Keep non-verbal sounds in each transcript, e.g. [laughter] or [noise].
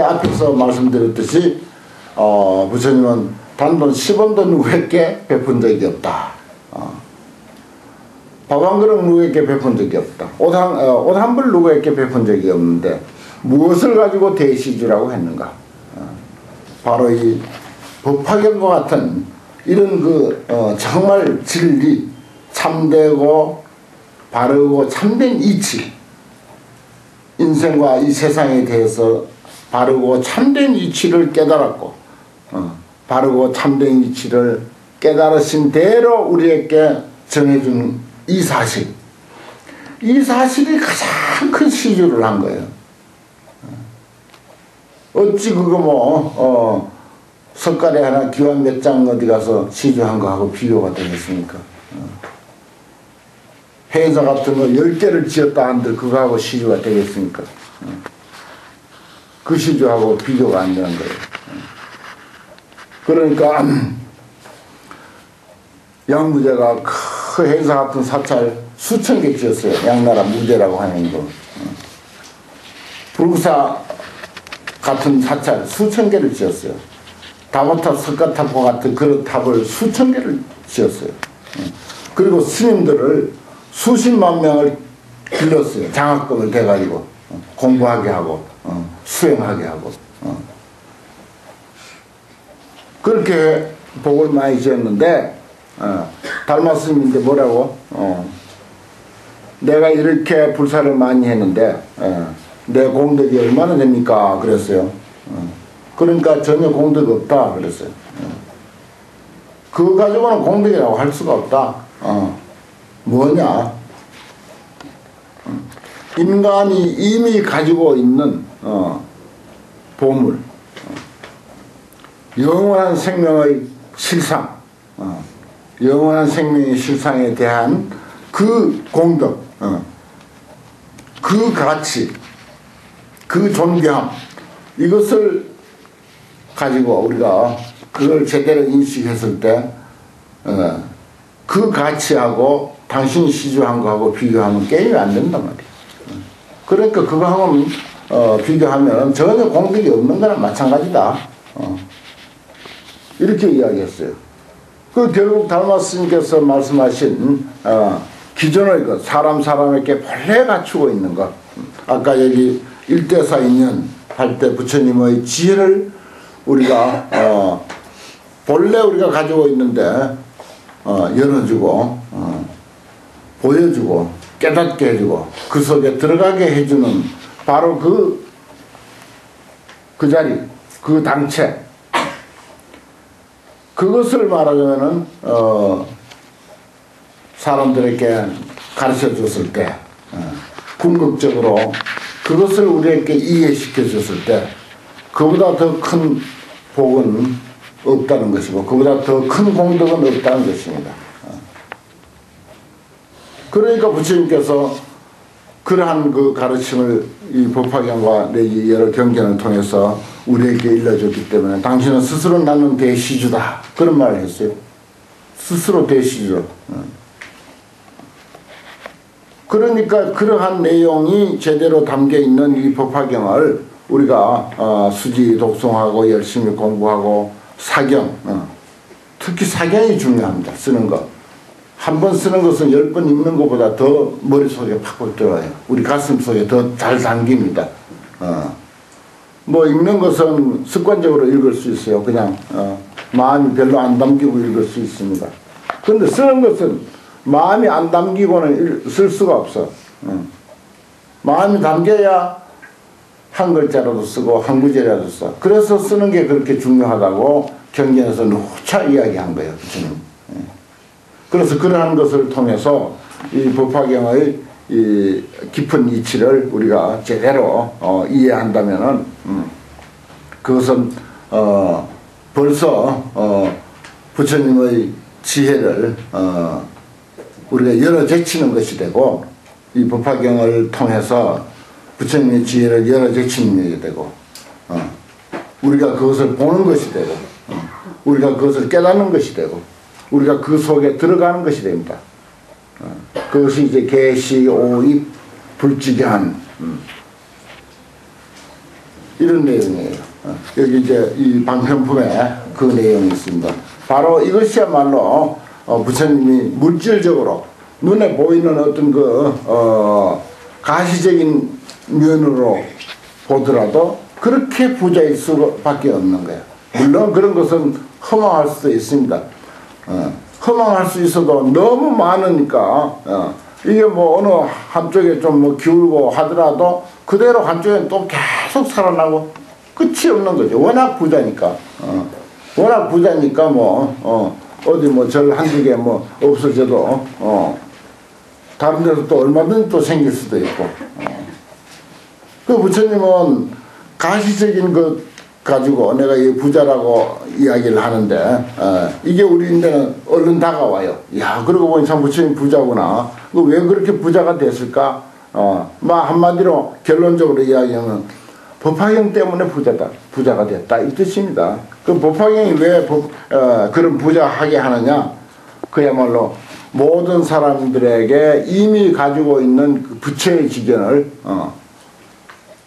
근데 앞에서 말씀드렸듯이 어, 부처님은 단돈 10원도 누구에게 베푼 적이 없다. 어. 밥한 그릇 누구에게 베푼 적이 없다. 옷 한, 어, 옷한 벌 누구에게 베푼 적이 없는데 무엇을 가지고 대시주라고 했는가. 어. 바로 이 법화경과 같은 이런 그 어, 정말 진리 참되고 바르고 참된 이치 인생과 이 세상에 대해서 바르고 참된 이치를 깨달았고 어, 바르고 참된 이치를 깨달으신 대로 우리에게 전해준 이 사실 이 사실이 가장 큰 시주를 한 거예요. 어찌 그거 뭐 어, 석가래 하나 기원 몇 장 어디 가서 시주한 거하고 비교가 되겠습니까? 어. 회사 같은 거 10개를 지었다 한들 그거하고 시주가 되겠습니까? 어. 그 시주하고 비교가 안 되는 거예요. 어. 그러니까 [clears throat] 양무제가 그 회사 같은 사찰 수천 개 지었어요. 양나라 무제라고 하는 거. 불구사 같은 사찰 수천 개를 지었어요. 다보탑, 석가탑과 같은 그런 탑을 수천 개를 지었어요. 그리고 스님들을 수십만 명을 길렀어요. 장학금을 대가지고 공부하게 하고 수행하게 하고 그렇게 복을 많이 지었는데 달마 스님인데 뭐라고 내가 이렇게 불사를 많이 했는데 내 공덕이 얼마나 됩니까? 그랬어요. 그러니까 전혀 공덕이 없다 그랬어요. 그거 가지고는 공덕이라고 할 수가 없다. 어. 뭐냐? 인간이 이미 가지고 있는 어, 보물, 어, 영원한 생명의 실상, 어, 영원한 생명의 실상에 대한 그 공덕, 어, 그 가치, 그 존경함, 이것을 가지고 우리가 그걸 제대로 인식했을 때, 어, 그 가치하고 당신이 시주한 거하고 비교하면 게임이 안 된단 말이야. 그러니까 그거 하면, 어, 비교하면 전혀 공덕이 없는 거랑 마찬가지다. 어. 이렇게 이야기했어요. 그 결국 달마스님께서 말씀하신, 어, 기존의 것, 사람 사람에게 본래 갖추고 있는 것. 아까 여기 일대사 인연 할 때 부처님의 지혜를 우리가 어, 본래 우리가 가지고 있는데 어, 열어주고 어, 보여주고 깨닫게 해주고 그 속에 들어가게 해주는 바로 그, 그 자리 그 당체 그것을 말하자면은 어, 사람들에게 가르쳐 줬을 때 어, 궁극적으로 그것을 우리에게 이해시켜 줬을 때 그보다 더 큰 복은 없다는 것이고 그보다 더 큰 공덕은 없다는 것입니다. 그러니까 부처님께서 그러한 그 가르침을 이 법화경과 내지 여러 경전을 통해서 우리에게 일러줬기 때문에 당신은 스스로 나는 대시주다 그런 말을 했어요. 스스로 대시주. 그러니까 그러한 내용이 제대로 담겨 있는 이 법화경을 우리가 어, 수지 독송하고 열심히 공부하고 사경 어. 특히 사경이 중요합니다. 쓰는 것. 한 번 쓰는 것은 열 번 읽는 것보다 더 머릿속에 팍팍 들어와요. 우리 가슴 속에 더 잘 담깁니다. 어. 뭐 읽는 것은 습관적으로 읽을 수 있어요. 그냥 어, 마음이 별로 안 담기고 읽을 수 있습니다. 그런데 쓰는 것은 마음이 안 담기고는 쓸 수가 없어. 어. 마음이 담겨야 한 글자라도 쓰고 한 구절이라도 써. 그래서 쓰는 게 그렇게 중요하다고 경전에서 누차 이야기한 거예요. 예. 그래서 그러한 것을 통해서 이 법화경의 이 깊은 이치를 우리가 제대로 어, 이해한다면은 음, 그것은 어, 벌써 어, 부처님의 지혜를 어, 우리가 열어 제치는 것이 되고 이 법화경을 통해서 부처님의 지혜를 열어 제치는 것이 되고 어, 우리가 그것을 보는 것이 되고 어, 우리가 그것을 깨닫는 것이 되고 우리가 그 속에 들어가는 것이 됩니다. 어, 그것이 이제 개시, 오입, 불지견 음. 이런 내용이에요. 어, 여기 이제 이 방편품에 그 내용이 있습니다. 바로 이것이야말로 어, 부처님이 물질적으로 눈에 보이는 어떤 그 어, 가시적인 면으로 보더라도 그렇게 부자일 수밖에 없는 거예요. 물론 그런 것은 허망할 수도 있습니다. 어, 허망할 수 있어도 너무 많으니까 어, 이게 뭐 어느 한쪽에 좀 뭐 기울고 하더라도 그대로 한쪽엔 또 계속 살아나고 끝이 없는 거죠. 워낙 부자니까. 어, 워낙 부자니까 뭐 어, 어디 뭐 절 한두 개 뭐 없어져도 어, 다른 데서 또 얼마든지 또 생길 수도 있고. 어. 그 부처님은 가시적인 것 가지고 내가 이 부자라고 이야기를 하는데 어, 이게 우리인데는 얼른 다가와요. 야 그러고 보니 참 부처님 부자구나. 왜 그렇게 부자가 됐을까? 어, 막 한마디로 결론적으로 이야기하면 법화경 때문에 부자다, 부자가 됐다 이 뜻입니다. 그 법화경이 왜 법, 어, 그런 부자하게 하느냐? 그야말로 모든 사람들에게 이미 가지고 있는 그 부처의 지견을 어,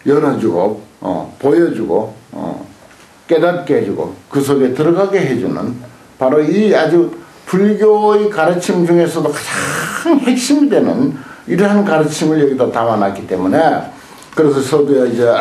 열어주고 어, 보여주고 어, 깨닫게 해주고 그 속에 들어가게 해주는 바로 이 아주 불교의 가르침 중에서도 가장 핵심이 되는 이러한 가르침을 여기다 담아놨기 때문에 그래서 서두에 이제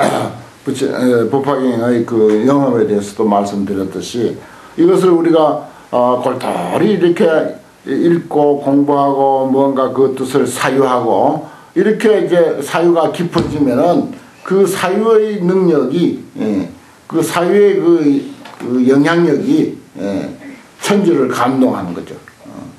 [clears throat] 법화경의 그 영업에 대해서도 말씀드렸듯이 이것을 우리가 어, 골똘히 이렇게 읽고 공부하고 뭔가 그 뜻을 사유하고 이렇게 이제 사유가 깊어지면은 그 사유의 능력이 예, 그 사유의 그, 그 영향력이 예, 천지를 감동하는 거죠. 어.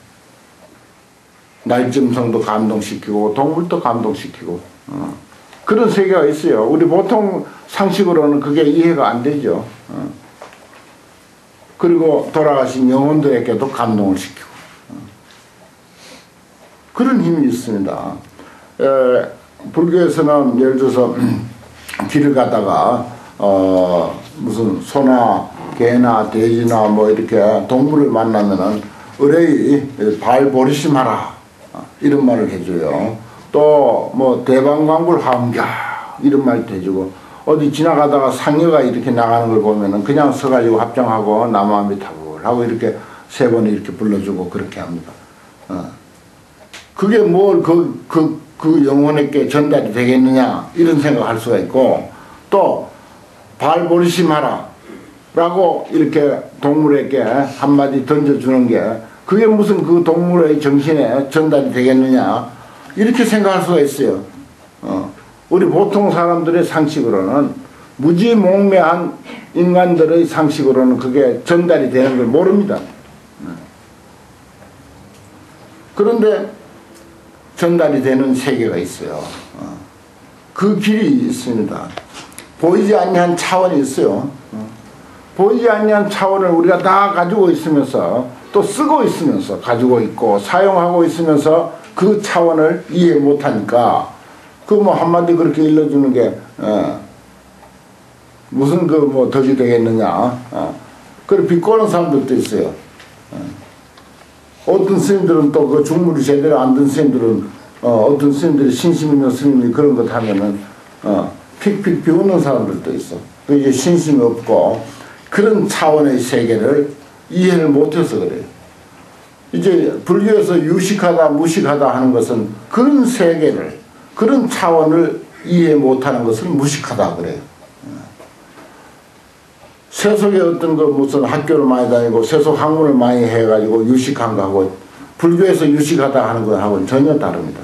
날짐승도 감동시키고 동물도 감동시키고 어. 그런 세계가 있어요. 우리 보통 상식으로는 그게 이해가 안 되죠. 어. 그리고 돌아가신 영혼들에게도 감동을 시키고 어. 그런 힘이 있습니다. 에, 불교에서는 예를 들어서 [clears throat] 길을 가다가 어 무슨 소나 개나 돼지나 뭐 이렇게 동물을 만나면은 의뢰이 발 버리심하라 이런 말을 해줘요. 또 뭐 대방광불 함겨 이런 말도 해주고 어디 지나가다가 상여가 이렇게 나가는 걸 보면은 그냥 서가지고 합장하고 남아미타불 하고 이렇게 세 번 이렇게 불러주고 그렇게 합니다. 어. 그게 뭘 그, 그, 그 영혼에게 전달이 되겠느냐 이런 생각할 수가 있고 또 발버리심하라 라고 이렇게 동물에게 한마디 던져주는 게 그게 무슨 그 동물의 정신에 전달이 되겠느냐 이렇게 생각할 수가 있어요. 어. 우리 보통 사람들의 상식으로는 무지몽매한 인간들의 상식으로는 그게 전달이 되는 걸 모릅니다. 그런데 전달이 되는 세계가 있어요. 어. 그 길이 있습니다. 보이지 않는 차원이 있어요. 어. 보이지 않는 차원을 우리가 다 가지고 있으면서 또 쓰고 있으면서 가지고 있고 사용하고 있으면서 그 차원을 이해 못하니까 그 뭐 한마디 그렇게 일러주는 게 어, 무슨 그 뭐 덕이 되겠느냐 어. 그래 비꼬는 사람들도 있어요 어. 어떤 스님들은 또 그 중물이 제대로 안 든 스님들은 어, 어떤 스님들이 신심 있는 스님이 그런 것 하면은 어, 픽픽 비웃는 사람들도 있어. 그 이제 신심이 없고 그런 차원의 세계를 이해를 못해서 그래요. 이제 불교에서 유식하다 무식하다 하는 것은 그런 세계를 그런 차원을 이해 못하는 것을 무식하다 그래요. 세속에 어떤 거 무슨 학교를 많이 다니고 세속 학문을 많이 해가지고 유식한 거하고 불교에서 유식하다 하는 거하고는 전혀 다릅니다.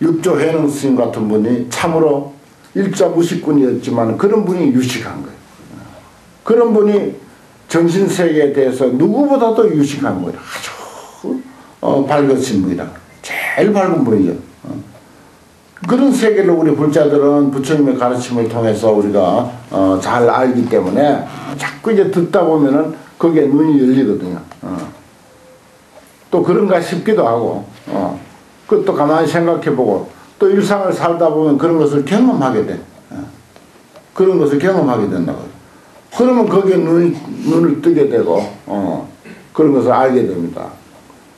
육조 회능 스님 같은 분이 참으로 일자 무식꾼이었지만 그런 분이 유식한 거예요. 그런 분이 정신세계에 대해서 누구보다도 유식한 거예요. 아주 어, 밝으신 분이다. 제일 밝은 분이죠. 어. 그런 세계를 우리 불자들은 부처님의 가르침을 통해서 우리가 어, 잘 알기 때문에 자꾸 이제 듣다 보면은 거기에 눈이 열리거든요. 어. 또 그런가 싶기도 하고 어. 그것도 가만히 생각해보고 또 일상을 살다 보면 그런 것을 경험하게 돼. 어. 그런 것을 경험하게 된다고. 그러면 거기에 눈, 눈을 뜨게 되고, 어, 그런 것을 알게 됩니다.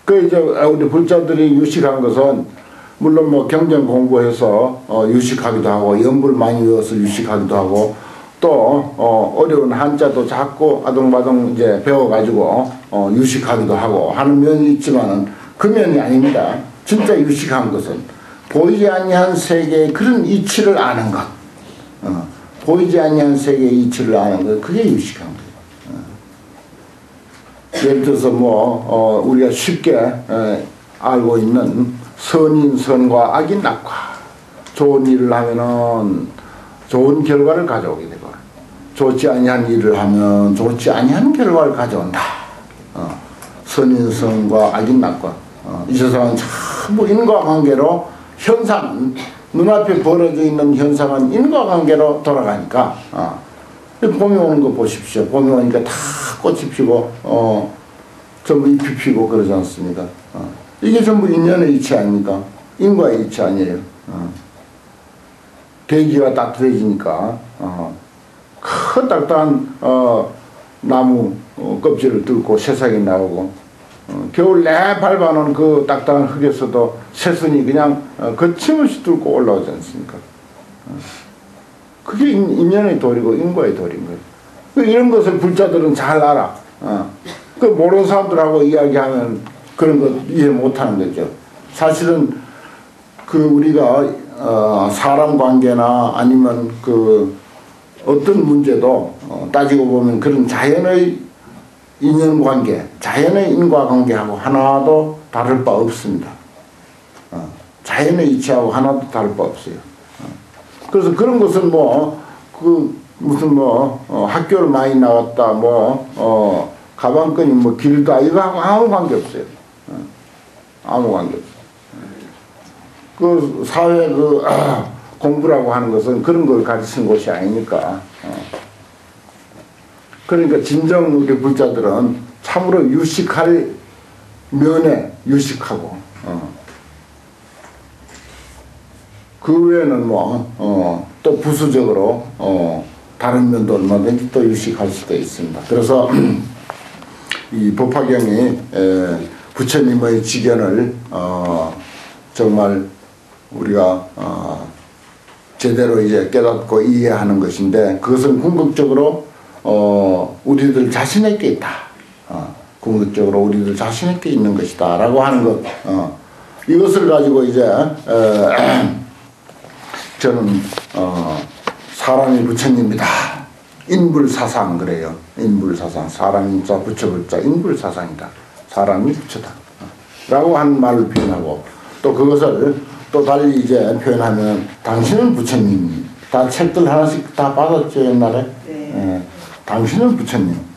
그 이제 우리 불자들이 유식한 것은 물론 뭐 경전 공부해서 어, 유식하기도 하고 연불 많이 외워서 유식하기도 하고 또 어, 어려운 한자도 자꾸 아동바동 이제 배워가지고 어, 유식하기도 하고 하는 면이 있지만은 그 면이 아닙니다. 진짜 유식한 것은 보이지 아니한 세계의 그런 이치를 아는 것. 어, 보이지 아니한 세계의 이치를 아는 것. 그게 유식한 거예요. 어. 예를 들어서 뭐 어, 우리가 쉽게 에, 알고 있는 선인 선과 악인 악화. 좋은 일을 하면은 좋은 결과를 가져오게 되고 좋지 아니한 일을 하면 좋지 아니한 결과를 가져온다. 어, 선인성과 악인낙과 어, 이 세상은 전부 인과관계로 현상 눈앞에 벌어져 있는 현상은 인과관계로 돌아가니까 어, 봄이 오는 거 보십시오. 봄이 오니까 다 꽃이 피고 어, 전부 잎이 피고 그러지 않습니까? 어, 이게 전부 인연의 이치 아닙니까? 인과의 이치 아니에요. 어. 대기가 따뜻해지니까 어, 큰 딱딱한 어, 나무 어, 껍질을 뚫고 새싹이 나오고 어, 겨울 내 밟아놓은 그 딱딱한 흙에서도 새순이 그냥 어, 거침없이 뚫고 올라오지 않습니까? 어. 그게 인, 연의 도리고 인과의 도리인 거예요. 그 이런 것을 불자들은 잘 알아. 어. 그 모르는 사람들하고 이야기하면 그런 거 이해 못하는 거죠. 사실은 그 우리가 어, 사람 관계나 아니면 그 어떤 문제도 어, 따지고 보면 그런 자연의 인연 관계, 자연의 인과관계하고 하나도 다를 바 없습니다. 어, 자연의 이치하고 하나도 다를 바 없어요. 어, 그래서 그런 것은 뭐, 그, 무슨 뭐, 어, 학교를 많이 나왔다, 뭐, 어, 가방끈이 뭐 길다, 이거하고 아무 관계 없어요. 어, 아무 관계 없어요. 그 사회 그 아, 공부라고 하는 것은 그런 걸 가르치는 곳이 아니니까. 어. 그러니까 진정 우리 불자들은 참으로 유식할 면에 유식하고 어. 그 외에는 뭐, 어, 또 부수적으로, 어, 다른 면도 얼마든지 또 유식할 수도 있습니다. 그래서 [clears throat] 이 법화경이 에, 부처님의 지견을, 어, 정말 우리가 어, 제대로 이제 깨닫고 이해하는 것인데 그것은 궁극적으로 어, 우리들 자신에게 있다. 어, 궁극적으로 우리들 자신에게 있는 것이다 라고 하는 것. 어, 이것을 가지고 이제 어, [clears throat] 저는 어, 사람이 부처님이다. 인불사상 그래요. 인불사상 사람이 자 부처불자 인불사상이다. 사람이 부처다. 라고 한 말을 표현하고 또 그것을 또 달리 이제 표현하면 당신은 부처님. 다 책들 하나씩 다 받았죠 옛날에. 네. 예, 당신은 부처님.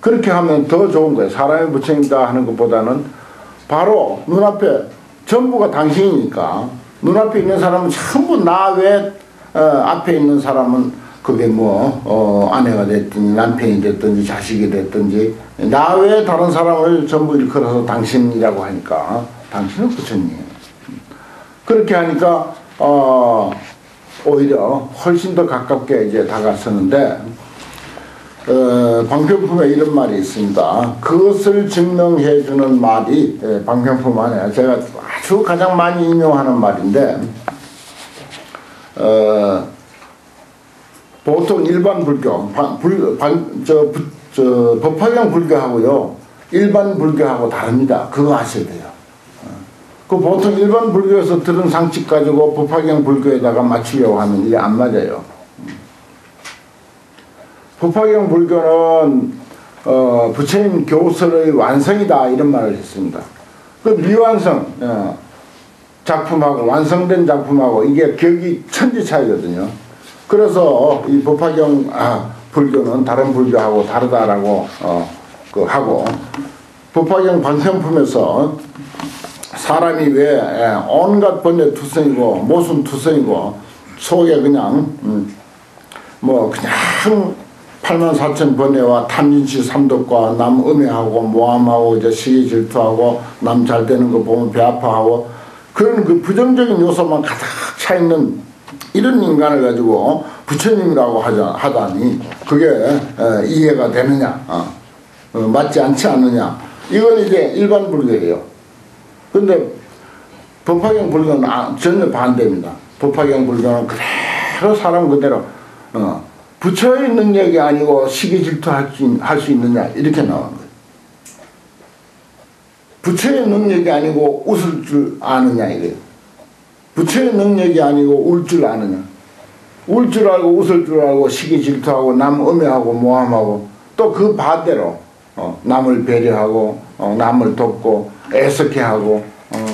그렇게 하면 더 좋은 거예요. 사람이 부처님이다 하는 것보다는 바로 눈앞에 전부가 당신이니까 눈앞에 있는 사람은 전부 나외 어, 앞에 있는 사람은 그게 뭐 어, 아내가 됐든지 남편이 됐든지 자식이 됐든지 나 외에 다른 사람을 전부 일컬어서 당신이라고 하니까 당신은 부처님. 그렇게 하니까 어, 오히려 훨씬 더 가깝게 이제 다가서는데 어, 방편품에 이런 말이 있습니다. 그것을 증명해 주는 말이 예, 방편품 안에 제가 아주 가장 많이 인용하는 말인데 어, 보통 일반 불교, 저, 저, 법화경 불교하고요 일반 불교하고 다릅니다. 그거 아셔야 돼요. 그 보통 일반 불교에서 들은 상식 가지고 법화경 불교에다가 맞추려고 하면 이게 안 맞아요. 법화경 불교는 어, 부처님 교설의 완성이다 이런 말을 했습니다. 그 미완성 어, 작품하고 완성된 작품하고 이게 격이 천지 차이거든요. 그래서 이 법화경 아, 불교는 다른 불교하고 다르다라고 어, 그 하고 법화경 반성품에서 사람이 왜 예, 온갖 번뇌 투성이고 모순 투성이고 속에 그냥 음, 뭐 그냥 8만 4천 번뇌와 탐진치 삼독과 남 음해하고 모함하고 이제 시기 질투하고 남 잘 되는 거 보면 배 아파하고 그런 그 부정적인 요소만 가득 차 있는 이런 인간을 가지고 부처님이라고 하자, 하다니 그게 에, 예, 이해가 되느냐 어, 어, 맞지 않지 않느냐 이건 이제 일반 불교예요. 근데 법화경 불교는 아, 전혀 반대입니다. 법화경 불교는 그대로 사람 그대로 어, 부처의 능력이 아니고 시기 질투할 수, 할 수 있느냐 이렇게 나오는 거예요. 부처의 능력이 아니고 웃을 줄 아느냐 이거예요. 부처의 능력이 아니고 울 줄 아느냐. 울 줄 알고 웃을 줄 알고 시기 질투하고 남 음해하고 모함하고 또 그 반대로 어, 남을 배려하고 어, 남을 돕고 애석해 하고 어,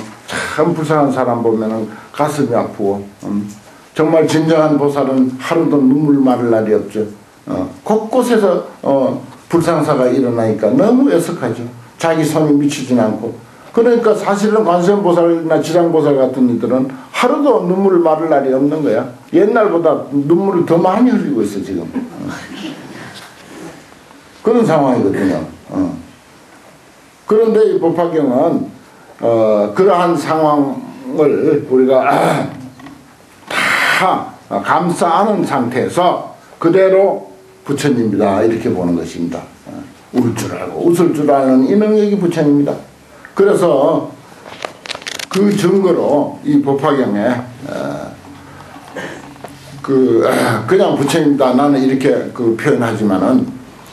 참 불쌍한 사람 보면은 가슴이 아프고 음, 정말 진정한 보살은 하루도 눈물 마를 날이 없죠. 어, 곳곳에서 어, 불상사가 일어나니까 너무 애석하죠. 자기 손이 미치진 않고 그러니까 사실은 관세음보살이나 지장보살 같은 이들은 하루도 눈물을 마를 날이 없는 거야. 옛날보다 눈물을 더 많이 흘리고 있어 지금. 어. 그런 상황이거든요. 어. 그런데 이 법화경은 어, 그러한 상황을 우리가 아, 다 감싸 안은 상태에서 그대로 부처님이다 이렇게 보는 것입니다. 어, 울줄 알고 웃을 줄 아는 이 능력이 부처님입니다. 그래서 그 증거로 이 법화경에 어, 그 그냥 부처님이다 나는 이렇게 그 표현하지만은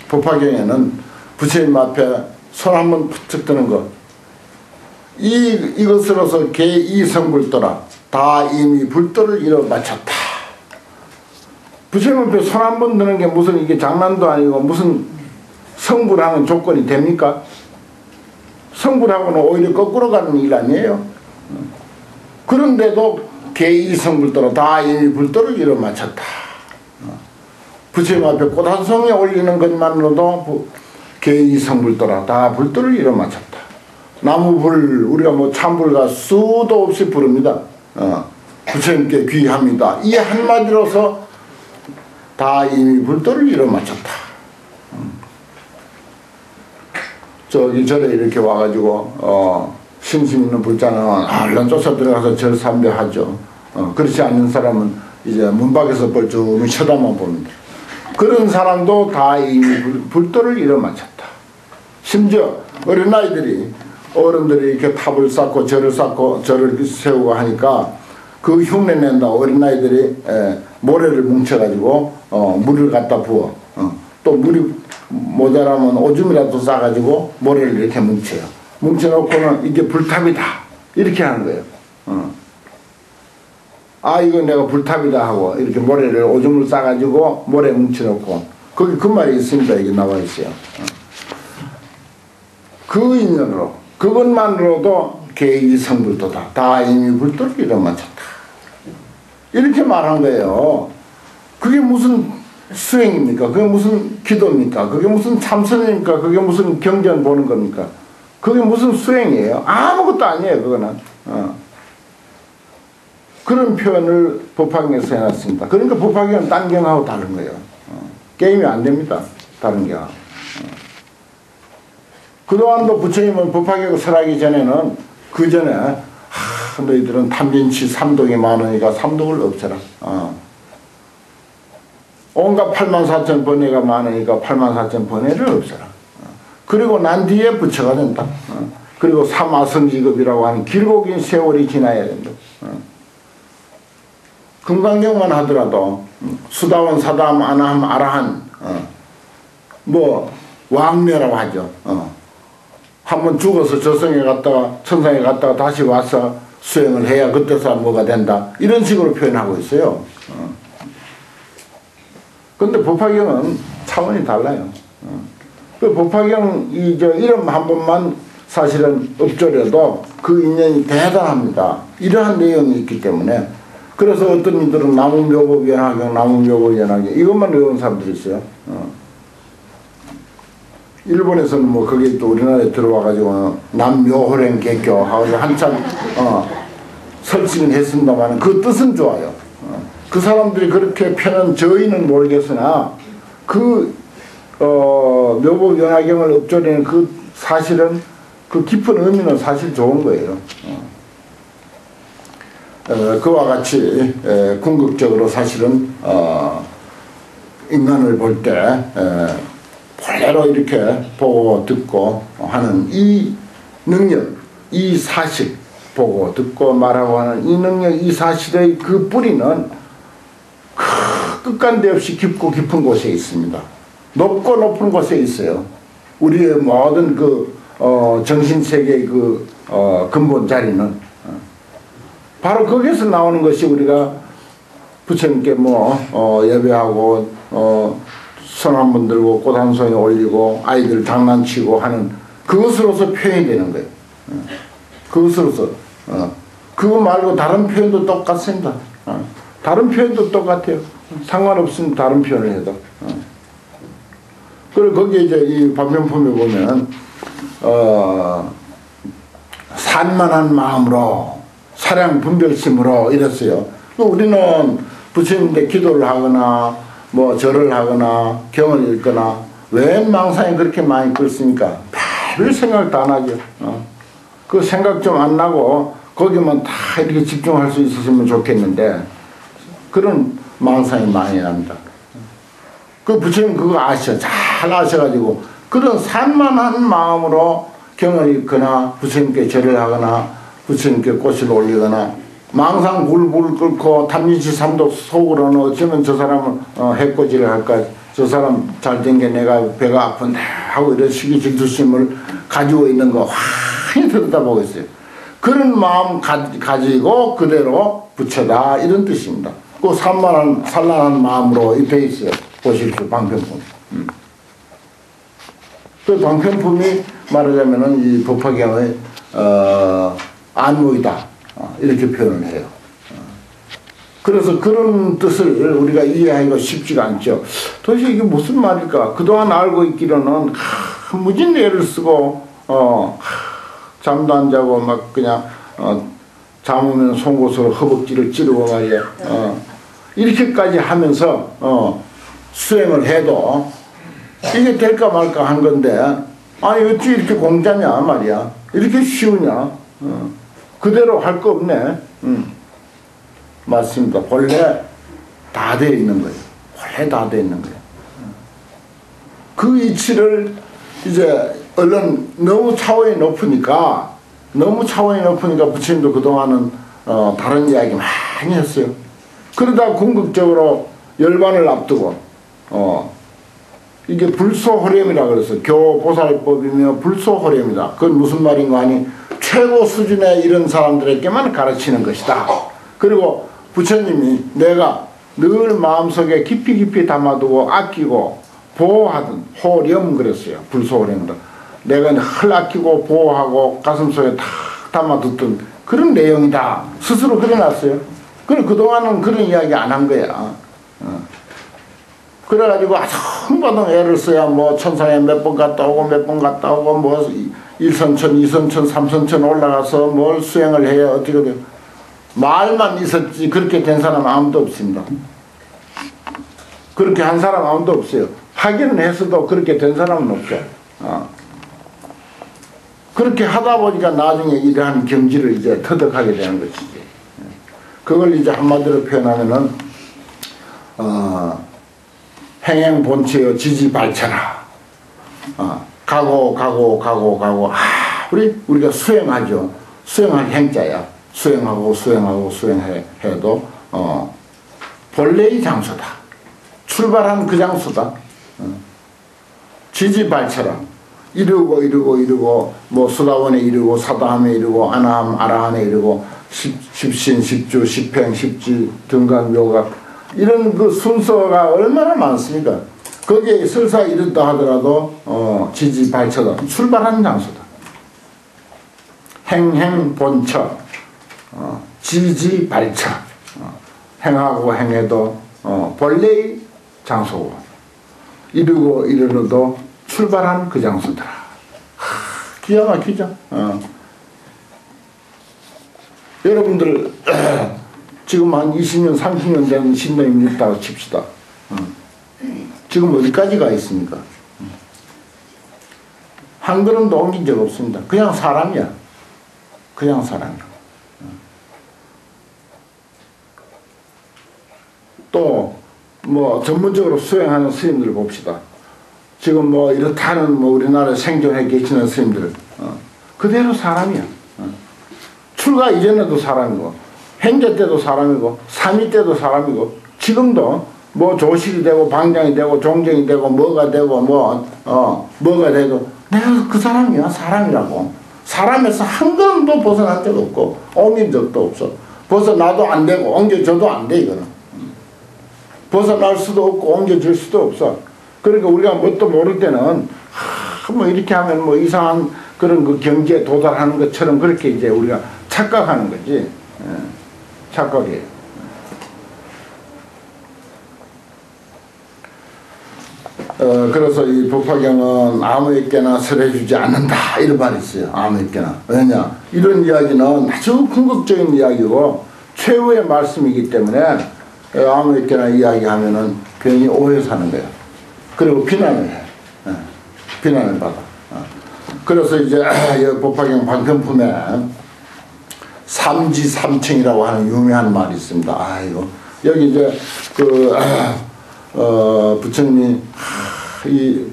법화경에는 부처님 앞에 손 한번 푸쩍 드는 것. 이, 이것으로서 개이 성불도라. 다 이미 불도를 이뤄 마쳤다. 부처님 앞에 손 한 번 드는 게 무슨 이게 장난도 아니고 무슨 성불하는 조건이 됩니까? 성불하고는 오히려 거꾸로 가는 일 아니에요. 그런데도 개이 성불도로 다 이미 불도를 이뤄 마쳤다. 부처님 앞에 꽃 한 송이 올리는 것만으로도 개이 성불도라 다 불도를 이뤄 마쳤다. 나무불 우리가 뭐 참불과 수도 없이 부릅니다. 어, 부처님께 귀합니다. 이 한마디로서 다 이미 불도를 이뤄 마쳤다. 음. 저기 절에 이렇게 와가지고 어, 심심 있는 불자는 얼른 쫓아 들어가서 절 삼배하죠. 어, 그렇지 않는 사람은 이제 문 밖에서 뻘쭘히 쳐다만 봅니다. 그런 사람도 다 이미 불도를 이뤄마쳤다. 심지어 어린아이들이 어른들이 이렇게 탑을 쌓고 절을 쌓고 절을 세우고 하니까 그 흉내 낸다 어린아이들이 모래를 뭉쳐가지고 어, 물을 갖다 부어 어, 또 물이 모자라면 오줌이라도 싸가지고 모래를 이렇게 뭉쳐요. 뭉쳐놓고는 이게 불탑이다 이렇게 하는 거예요. 어. 아 이건 내가 불탑이다 하고 이렇게 모래를 오줌을 싸가지고 모래 뭉쳐놓고 거기 그 말이 있습니다. 이게 나와 있어요. 그 인연으로 그것만으로도 개의 성불도다. 다 이미 불도를 이뤄마쳤다. 이렇게 말한 거예요. 그게 무슨 수행입니까? 그게 무슨 기도입니까? 그게 무슨 참선입니까? 그게 무슨 경전 보는 겁니까? 그게 무슨 수행이에요? 아무것도 아니에요. 그거는. 어. 그런 표현을 법화경에서 해놨습니다. 그러니까 법화경은 딴 경하고 다른 거예요. 어. 게임이 안 됩니다. 다른 경하. 어. 그동안도 부처님은 법화경 설하기 전에는 그 전에 하, 너희들은 탐진치 삼독이 많으니까 삼독을 없애라. 어. 온갖 8만 4천 번뇌가 많으니까 8만 4천 번뇌를 없애라. 어. 그리고 난 뒤에 부처가 된다. 어. 그리고 삼아성지급이라고 하는 길고 긴 세월이 지나야 된다. 어. 금강경만 하더라도 수다원 사담 아나함 아라한 어. 뭐 왕묘라고 하죠. 어. 한번 죽어서 저성에 갔다가 천상에 갔다가 다시 와서 수행을 해야 그때서 뭐가 된다. 이런 식으로 표현하고 있어요. 어. 근데 법화경은 차원이 달라요. 어. 그 법화경 이 저 이름 한 번만 사실은 엎조려도 그 인연이 대단합니다. 이러한 내용이 있기 때문에 그래서 어떤 이들은 나무묘법 연화경, 나무묘법 연화경 이것만 외우는 사람들이 있어요. 어. 일본에서는 뭐 그게 또 우리나라에 들어와가지고 남묘호랭 개교 하고 한참 어, 설치는 했습니다만 그 뜻은 좋아요. 어. 그 사람들이 그렇게 펴는 저희는 모르겠으나 그 어, 묘법 연화경을 엎조리는 그 사실은 그 깊은 의미는 사실 좋은 거예요. 어. 어, 그와 같이 에, 궁극적으로 사실은 어, 인간을 볼때 본래로 이렇게 보고 듣고 하는 이 능력, 이 사실 보고 듣고 말하고 하는 이 능력 이 사실의 그 뿌리는 끝간데 없이 깊고 깊은 곳에 있습니다. 높고 높은 곳에 있어요. 우리의 모든 그 어, 정신세계의 그 어, 근본 자리는 어, 바로 거기서 나오는 것이 우리가 부처님께 뭐 어, 예배하고 어, 손 한 번 들고 꽃 한 송이 올리고 아이들 장난치고 하는 그것으로서 표현이 되는 거예요. 어, 그것으로서 어, 그거 말고 다른 표현도 똑같습니다. 어, 다른 표현도 똑같아요. 상관없습니다. 다른 표현을 해도. 어. 그리고 거기에 이제 이 반면품에 보면 어, 산만한 마음으로 사랑 분별심으로 이랬어요. 우리는 부처님께 기도를 하거나 뭐 절을 하거나 경을 읽거나 왜 망상이 그렇게 많이 끓습니까? 별 생각도 안 하죠. 어. 그 생각 좀 안 나고 거기만 다 이렇게 집중할 수 있었으면 좋겠는데 그런 망상이 많이 납니다. 그 부처님 그거 아셔. 잘 아셔가지고 그런 산만한 마음으로 경을 읽거나 부처님께 절을 하거나 부처님께 꽃을 올리거나 망상 불불 끓고 탐진치 삼도 속으로는 어쩌면 저 사람은 어, 해코지를 할까 저 사람 잘된 게 내가 배가 아픈데 하고 이런 시기 질투심을 가지고 있는 거 환히 들여다보고 있어요. 그런 마음 가, 가지고 그대로 부처다 이런 뜻입니다. 그 산만한 산란한 마음으로 입혀 있어요. 보십시오 방편품. 음. 그 방편품이 말하자면은 이 법화경의 어, 안무이다. 어, 이렇게 표현을 해요. 어. 그래서 그런 뜻을 우리가 이해하기가 쉽지가 않죠. 도대체 이게 무슨 말일까? 그동안 알고 있기로는 하, 무진 애를 쓰고 어, 하, 잠도 안 자고 막 그냥 어, 잠오면 송곳으로 허벅지를 찌르고 말이야. 어, 이렇게까지 하면서 어, 수행을 해도 이게 될까 말까 한 건데 아니 어찌 이렇게 공짜냐 말이야. 이렇게 쉬우냐. 어. 그대로 할 거 없네. 음. 맞습니다. 본래 다 돼 있는 거예요. 본래 다 돼 있는 거예요. 그 이치를 이제 얼른 너무 차원이 높으니까 너무 차원이 높으니까 부처님도 그동안은 어, 다른 이야기 많이 했어요. 그러다 궁극적으로 열반을 앞두고 어, 이게 불소호렴이라 그래서 교보살법이며 불소호렴이다. 그건 무슨 말인가 하니 최고 수준의 이런 사람들에게만 가르치는 것이다. 그리고 부처님이 내가 늘 마음속에 깊이 깊이 담아두고 아끼고 보호하던 호렴 그랬어요. 불소호렴도. 내가 헐 아끼고 보호하고 가슴속에 탁 담아뒀던 그런 내용이다. 스스로 그려놨어요. 그래 그동안은 그런 이야기 안 한 거야. 어. 그래가지고 흥바등 애를 써야 뭐 천상에 몇 번 갔다 오고 몇 번 갔다 오고 뭐 1선천, 2선천, 3선천 올라가서 뭘 수행을 해야 어떻게 돼 말만 있었지 그렇게 된 사람 아무도 없습니다. 그렇게 한 사람 아무도 없어요. 하기는 했어도 그렇게 된 사람은 없죠. 어. 그렇게 하다 보니까 나중에 이러한 경지를 이제 터득하게 되는 것이지. 그걸 이제 한마디로 표현하면은, 어, 행행 본체여 지지 발차라. 어, 가고 가고 가고 가고 아 우리 우리가 수행하죠. 수행할 행자야. 수행하고 수행하고 수행해도 어 본래의 장소다. 출발한 그 장소다. 어. 지지발처럼 이르고 이르고 이르고 뭐 수다원에 이르고 사다함에 이르고 아나함 아라함에 이르고 십, 십신 십주 십행 십지 등간 묘각 이런 그 순서가 얼마나 많습니까? 거기에 설사 이른다 하더라도 어, 지지 발처다 출발하는 장소다. 행행 본처 어, 지지 발처 어, 행하고 행해도 어, 본래의 장소고 이르고 이르러도 출발한 그 장소더라. 하, 기가 막히죠. 어. 여러분들 [clears throat] 지금 한 20년 30년 된 신도님 있다고 칩시다. 어. 지금 어디까지 가 있습니까? 한 걸음도 옮긴 적 없습니다. 그냥 사람이야. 그냥 사람이야. 또, 뭐, 전문적으로 수행하는 스님들 봅시다. 지금 뭐, 이렇다는 뭐, 우리나라 생존해 계시는 스님들. 어, 그대로 사람이야. 어. 불과 이전에도 사람이고 행제 때도 사람이고 삼위 때도 사람이고 지금도 뭐 조실이 되고 방장이 되고 종정이 되고 뭐가 되고 뭐 어 뭐가 되고 내가 그 사람이야 사람이라고. 사람에서 한 걸음도 벗어난 적 없고 옮긴 적도 없어. 벗어나도 안 되고 옮겨져도 안 돼 이거는. 벗어날 수도 없고 옮겨질 수도 없어. 그러니까 우리가 뭣도 모를 때는 하, 뭐 이렇게 하면 뭐 이상한 그런 그 경지에 도달하는 것처럼 그렇게 이제 우리가 착각하는 거지. 예, 착각이에요 어, 그래서 이 법화경은 아무에게나 설해주지 않는다 이런 말이 있어요. 아무에게나. 왜냐 이런 이야기는 아주 궁극적인 이야기고 최후의 말씀이기 때문에 어, 아무에게나 이야기하면은 괜히 오해 사는 거예요. 그리고 비난을 해. 예, 비난을 받아. 어. 그래서 이제 [clears throat] 법화경 방편품에 삼지 삼층이라고 하는 유명한 말이 있습니다. 아이고 여기 이제 그 [clears throat] 어, 부처님이 이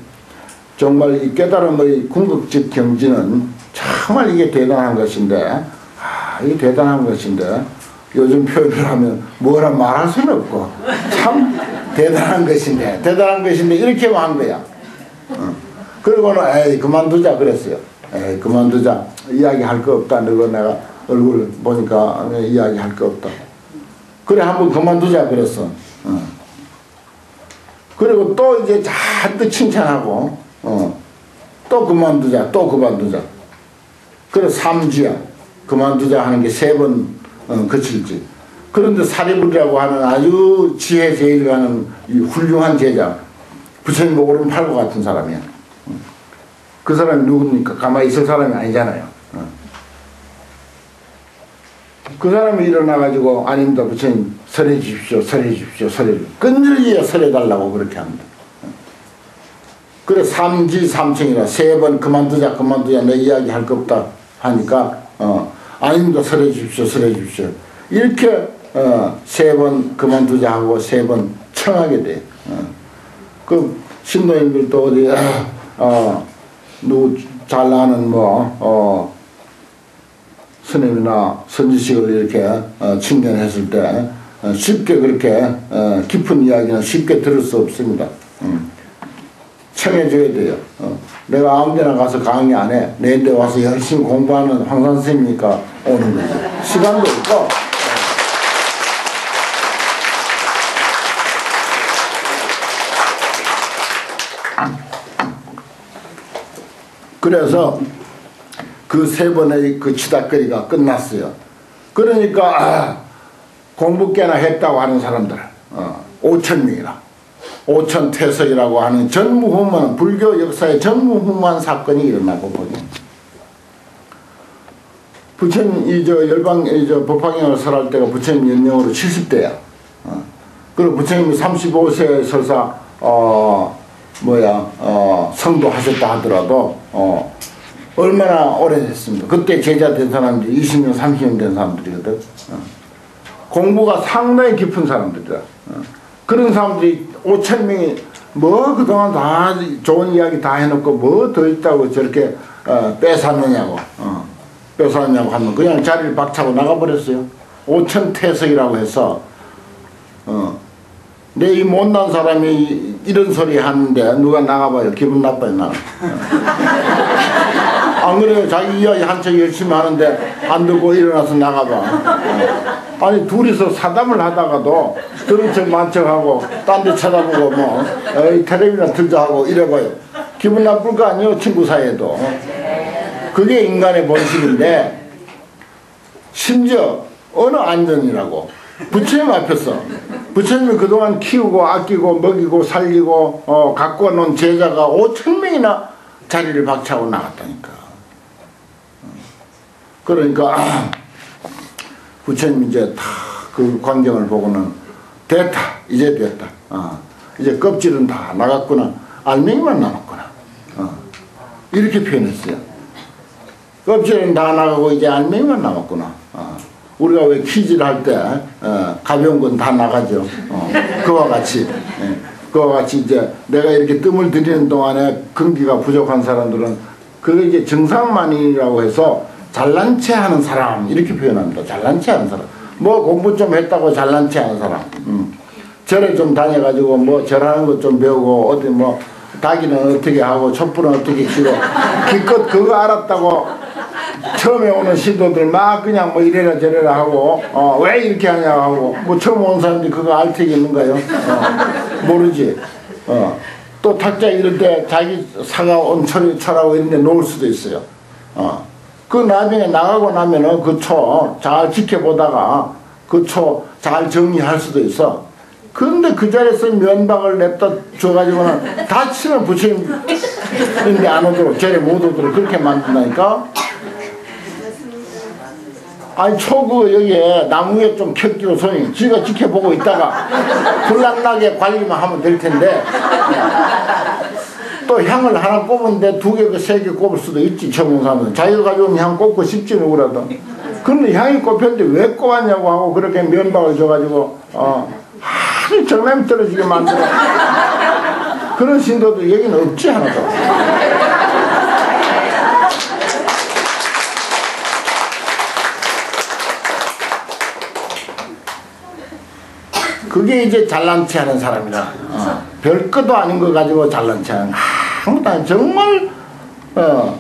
정말 이 깨달음의 궁극적 경지는 정말 이게 대단한 것인데 아, 이게 대단한 것인데 요즘 표현을 하면 뭐라 말할 수는 없고 참 대단한 것인데 대단한 것인데 이렇게 한 거야. 어. 그리고는 에이 그만두자 그랬어요. 에이 그만두자 이야기할 거 없다. 너가 내가 얼굴 보니까 이야기할 거 없다. 그래 한번 그만두자 그랬어. 어. 그리고 또 이제 잔뜩 칭찬하고 어. 또 그만두자 또 그만두자 그래 삼주야 그만두자 하는 게 세번 어, 거칠지 그런데 사리불이라고 하는 아주 지혜 제일 가는 훌륭한 제자 부처님 목으로는 팔고 같은 사람이야 어. 그 사람이 누굽니까 가만히 있을 사람이 아니잖아요 어. 그 사람이 일어나가지고 아닙니다 부처님 설해 주십시오, 설해 주십시오, 설해 주십시오. 끈질기게 설해 달라고 그렇게 합니다. 그래 삼지 삼층이라 세 번 그만두자 그만두자 내 이야기 할 거 없다 하니까 어 아닙니다 설해 주십시오 설해 주십시오 이렇게 어, 세 번 그만두자 하고 세 번 청하게 돼. 어. 그 신도님들도 어디 어, 누구 잘 나는 뭐 어, 스님이나 선지식을 이렇게 어, 칭찬했을 때 어, 쉽게 그렇게 어, 깊은 이야기는 쉽게 들을 수 없습니다. 음. 청해줘야 돼요. 어. 내가 아무 데나 가서 강의 안 해. 내데 와서 열심히 공부하는 황산 선생님이니까 오는 거죠. 시간도 없고. 그래서 그 세 번의 그 치닥거리가 끝났어요. 그러니까 아, 공부 꽤나 했다고 하는 사람들 어, 5천 명이라 5천 퇴석이라고 하는 전무후무한 불교 역사의 전무후무한 사건이 일어나고 보니 부처님 이저 열방 이저 법화경을 설할 때가 부처님 연령으로 70대야. 어. 그리고 부처님이 35세 설사 어 뭐야 어 성도 하셨다 하더라도 어 얼마나 오래됐습니까? 그때 제자 된 사람들이 20년 30년 된 사람들이거든. 어. 공부가 상당히 깊은 사람들이다. 어. 그런 사람들이 5천 명이 뭐 그동안 다 좋은 이야기 다 해놓고 뭐 더 있다고 저렇게 어, 뺏었느냐고 어, 뺏었느냐고 하면 그냥 자리를 박차고 나가버렸어요. 5천 태석이라고 해서 어, 내 이 못난 사람이 이런 소리 하는데 누가 나가봐요. 기분 나빠요 나는. 안 그래요? 자기 이야기 한척 열심히 하는데 안 듣고 일어나서 나가봐. 어. 아니 둘이서 사담을 하다가도 그런 척 만척하고 딴 데 쳐다보고 뭐 에이 텔레비나 들자 하고 이래봐요. 기분 나쁠 거 아니에요 친구 사이에도. 그게 인간의 본심인데 심지어 어느 안전이라고 부처님 앞에서 부처님이 그동안 키우고 아끼고 먹이고 살리고 어, 갖고 놓은 제자가 5천 명이나 자리를 박차고 나갔다니까. 그러니까 [clears throat] 아, 부처님 이제 다 그 광경을 보고는 됐다 이제 됐다. 어, 이제 껍질은 다 나갔구나. 알맹이만 남았구나. 어, 이렇게 표현했어요. 껍질은 다 나가고 이제 알맹이만 남았구나. 어, 우리가 왜 퀴즈를 할때 어, 가벼운 건 다 나가죠. 어, 그와 같이 예, 그와 같이 이제 내가 이렇게 뜸을 들이는 동안에 근기가 부족한 사람들은 그게 이제 정상만이라고 해서 잘난 체 하는 사람 이렇게 표현합니다. 잘난 체 하는 사람. 뭐 공부 좀 했다고 잘난 체 하는 사람. 음. 절에 좀 다녀가지고 뭐 절하는 것 좀 배우고 어디 뭐 닭이는 어떻게 하고 촛불은 어떻게 키고 [laughs] 기껏 그거 알았다고 처음에 오는 신도들 막 그냥 뭐 이래라 저래라 하고 어, 왜 이렇게 하냐 하고 뭐 처음 온 사람들이 그거 알 택이 있는가요? 어, 모르지. 어. 또 탁자 이럴 때 자기 사가 온 철이 철하고 있는데 놓을 수도 있어요. 어. 그 나중에 나가고 나면은 그 초 잘 지켜보다가 그 초 잘 정리할 수도 있어. 그런데 그 자리에서 면박을 냅다 줘가지고는 다치는 부처님인데 안 오도록 절에 못 오도록 그렇게 만든다니까 아니 초그 여기에 나무 위에 좀 켰기로 손이 지가 지켜보고 있다가 불난나게 관리만 하면 될 텐데 또 향을 하나 꼽은데 두 개, 세 개 꼽을 수도 있지 청공사는 자기가 가져온 향 꼽고 싶지 누구라도 그런데 향이 꼽혔는데 왜 꼽았냐고 하고 그렇게 면박을 줘가지고 어 아주 정말 떨어지게 만들어. 그런 신도도 여기는 없지 하나도. 그게 이제 잘난 체 하는 사람이라. 어. 별 것도 아닌 거 가지고 잘난 체 하는 아무도 정말 어,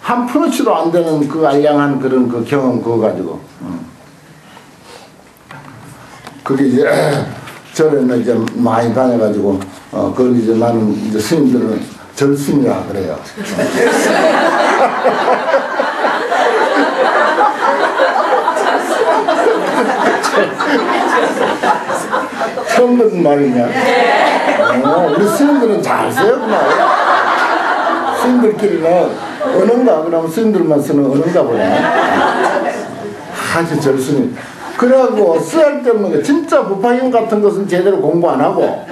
한 푸너치도 안 되는 그 알량한 그런 그 경험 그거 가지고 어. 그게 이제 [clears throat] 저는 이제 많이 다녀가지고 어 그걸 이제 나는 이제 스님들은 절순이라 그래요. [laughs] 처음 듣는 말이냐? 어, 우리 스님들은 잘 말. 스님들끼리는 어는가? 그러면 스님들만 쓰는 어는가 보네. 아주 절순이. 그래갖고 쓰잘데없는 거 진짜 부파경 같은 것은 제대로 공부 안 하고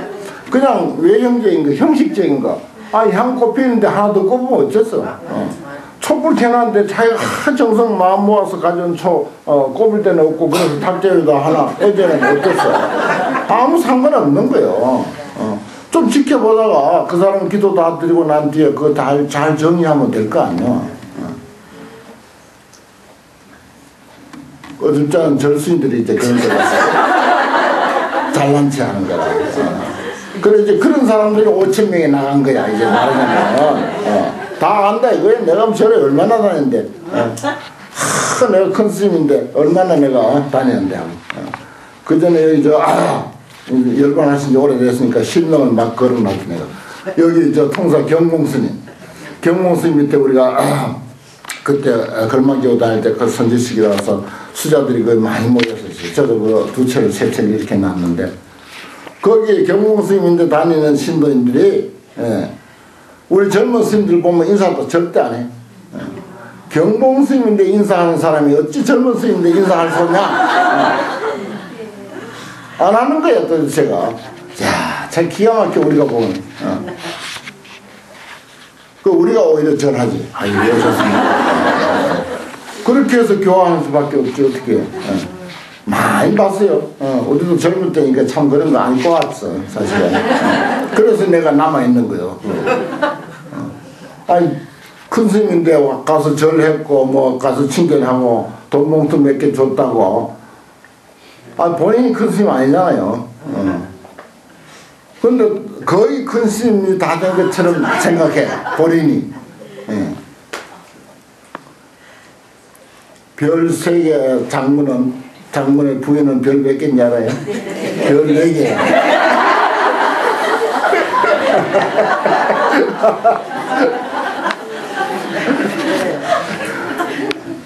그냥 외형적인 거 형식적인 거 아, 향 꼽히는데 하나 더 꼽으면 어쩌어 어. 촛불 켜놨는데 자기가 한 정성 마음 모아서 가져온 초 어, 꼽을 때는 없고 그래서 탁자에다 하나 어제는 어땠어 아무 상관없는 거예요 어. 좀 지켜보다가 그 사람 기도 다 드리고 난 뒤에 그거 잘 정리하면 될 거 아니야 어줍잖은 절수인들이 이제 그런 거 [laughs] 잘난 체 하는 거라. 어. 그래 이제 그런 사람들이 5천 명이 나간 거야 이제 말하자면 어. 다 안다 이거야 내가 절에 얼마나 다녔는데 어. 하, 내가 큰 스님인데 얼마나 내가 다녔는데 어. 그 전에 여기 저 아, 열반하신 지 오래됐으니까 실명을 막 걸어놨지 내가 여기 저 통사 경공스님 경공스님 밑에 우리가 아, 그때 걸망기호 다닐 때그 선지식이라서 수자들이 그 많이 모였었어요. 저도 그 두 채를 세 채를 이렇게 놨는데 거기 경공 스님인데 다니는 신도인들이 예, 우리 젊은 스님들 보면 인사도 절대 안 해. 예. 경봉 스님인데 인사하는 사람이 어찌 젊은 스님인데 인사할 소냐? 예. 안 하는 거야 또 제가. 야, 참 기가 막혀 우리가 보면. 어. 그 우리가 오히려 전하지. 아유, 왜 오셨습니까? 그렇게 해서 교화하는 수밖에 없지, 어떻게. 어. 많이 봤어요. 어, 우리도 젊을 때니까 참 그런 거안 왔어, 사실은. 어. 그래서 내가 남아있는 거요. 어. 아니, 큰 스님인데 가서 절했고, 뭐, 가서 친견하고, 돈 봉투 몇 개 줬다고. 아, 본인이 큰 스님 아니잖아요. 어. 근데 거의 큰 스님이 다 된 것처럼 생각해 본인이 예. 별세 개 장문은 장문의 부인은 별 몇 개인지 알아요? 별 네 개. [laughs]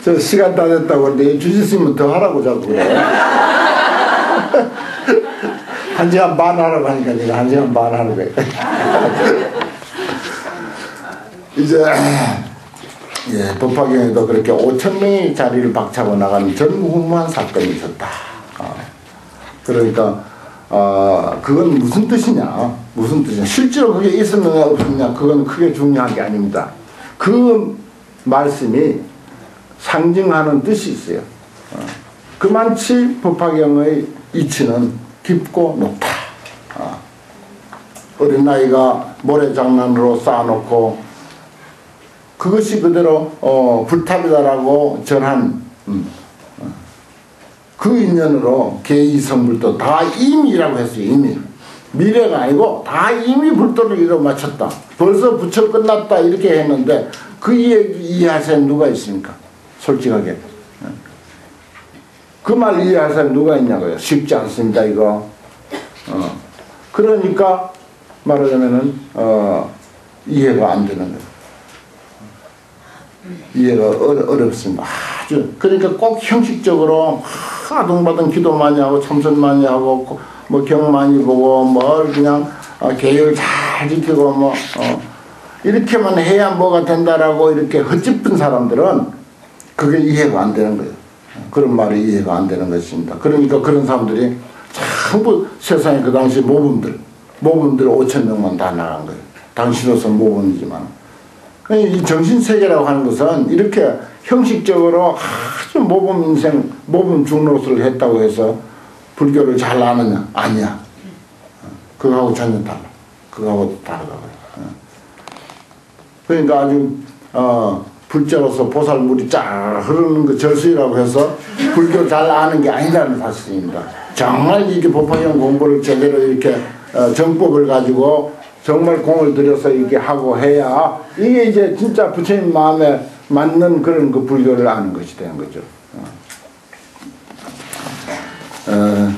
저 시간 다 됐다고 내 주짓수면 더 하라고 자꾸 그래. [laughs] 한 시간 반 하라고 하니까 내가 한 시간 반 하는 거예요. [laughs] 이제 예, 법화경에도 그렇게 5천 명이 자리를 박차고 나가는 전무후무한 사건이 있었다. 어. 그러니까 어, 그건 무슨 뜻이냐? 무슨 뜻이냐? 실제로 그게 있었느냐 없었느냐? 그건 크게 중요한 게 아닙니다. 그 말씀이 상징하는 뜻이 있어요. 어. 그만치 법화경의 이치는 깊고 높다. 어. 어린 나이가 모래장난으로 쌓아놓고 그것이 그대로 어, 불탑이다라고 전한 음, 어. 그 인연으로 개의 성불도 다 이미라고 했어요. 이미. 미래가 아니고 다 이미 불도를 이뤄 마쳤다. 벌써 부처 끝났다 이렇게 했는데 그 이해할 사람 누가 있습니까? 솔직하게. 그 말 이해할 사람 누가 있냐고요. 쉽지 않습니다 이거. 어. 그러니까 말하자면은 어, 이해가 안 되는 거예요. 이해가 어려, 어렵습니다. 아주 그러니까 꼭 형식적으로 아둥바둥 기도 많이 하고 참선 많이 하고 뭐 경 많이 보고 뭘 그냥 어, 계율 잘 지키고 뭐 어, 이렇게만 해야 뭐가 된다라고 이렇게 헛짚은 사람들은 그게 이해가 안 되는 거예요. 그런 말이 이해가 안 되는 것입니다. 그러니까 그런 사람들이 전부 세상에 그 당시 모범들 모범들 5천 명만 다 나간 거예요. 당시로서 모범이지만 이 정신세계라고 하는 것은 이렇게 형식적으로 아주 모범 인생, 모범 중노를 했다고 해서 불교를 잘 아느냐? 아니야. 그거하고 전혀 달라. 그거하고 다르다고요. 그러니까 아주, 어, 불자로서 보살물이 쫙 흐르는 그 절수이라고 해서 불교 잘 아는 게 아니라는 사실입니다. 정말 이게 법화경 공부를 제대로 이렇게 어, 정법을 가지고 정말 공을 들여서 이렇게 하고 해야 이게 이제 진짜 부처님 마음에 맞는 그런 그 불교를 아는 것이 되는 거죠. 어. 어,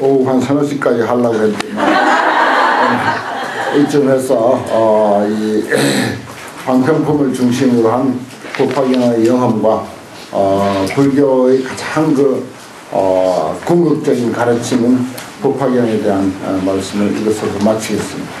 오후 한 서너 시까지 하려고 했지만 어, 이쯤에서 어, 이 방편품을 중심으로 한 법화경의 영험과 어, 불교의 가장 그 어, 궁극적인 가르침은 법화경에 대한 어, 말씀을 이것으로 마치겠습니다.